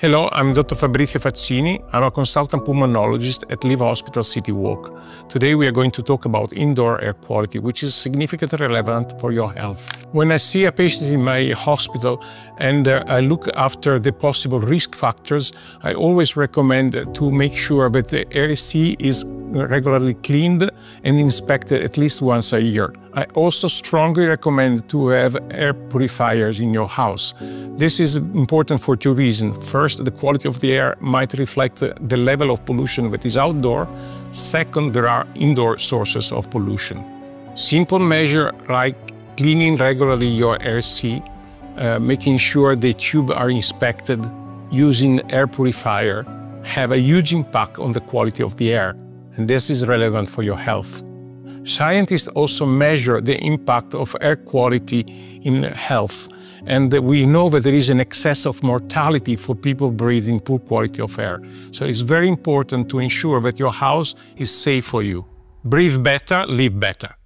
Hello, I'm Dr. Fabrizio Facchini. I'm a consultant pulmonologist at Live Hospital City Walk. Today we are going to talk about indoor air quality, which is significantly relevant for your health. When I see a patient in my hospital and uh, I look after the possible risk factors, I always recommend to make sure that the AC is regularly cleaned and inspected at least once a year. I also strongly recommend to have air purifiers in your house. This is important for two reasons. First, the quality of the air might reflect the level of pollution that is outdoor. Second, there are indoor sources of pollution. Simple measure like cleaning regularly your AC, uh, making sure the tubes are inspected, using air purifier, have a huge impact on the quality of the air. And this is relevant for your health. Scientists also measure the impact of air quality in health. And we know that there is an excess of mortality for people breathing poor quality of air. So it's very important to ensure that your house is safe for you. Breathe better, live better.